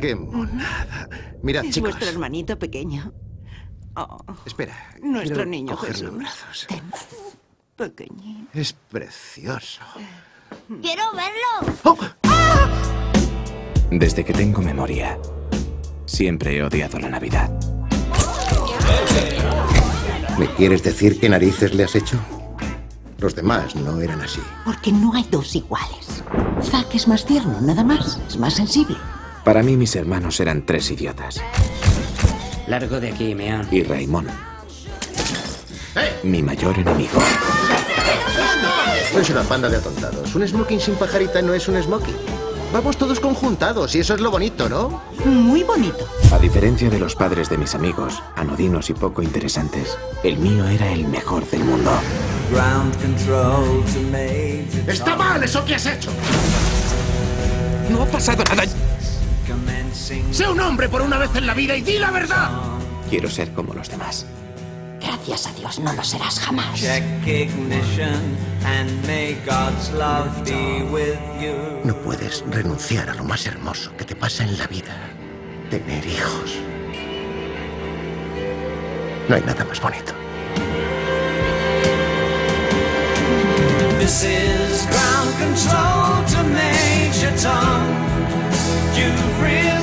Qué monada. Mirad, Es chicos. vuestro hermanito pequeño. Oh, Espera. nuestro niño cogerlo en Jesús. brazos. Ten, pequeñín. Es precioso. ¡Quiero verlo! ¡Oh! Desde que tengo memoria, siempre he odiado la Navidad. ¿Me quieres decir qué narices le has hecho? Los demás no eran así. Porque no hay dos iguales. Zack es más tierno, nada más. Es más sensible. Para mí mis hermanos eran tres idiotas. Largo de aquí, meón. Y Raymond. Mi mayor enemigo. Sois una panda de atontados. Un smoking sin pajarita no es un smoking. Vamos todos conjuntados y eso es lo bonito, ¿no? Muy bonito. A diferencia de los padres de mis amigos, anodinos y poco interesantes, el mío era el mejor del mundo. ¡Está mal eso que has hecho! No ha pasado nada. ¡Sé un hombre por una vez en la vida y di la verdad! Quiero ser como los demás. Gracias a Dios no lo serás jamás. No puedes renunciar a lo más hermoso que te pasa en la vida. Tener hijos. No hay nada más bonito. you've.